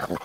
Oh,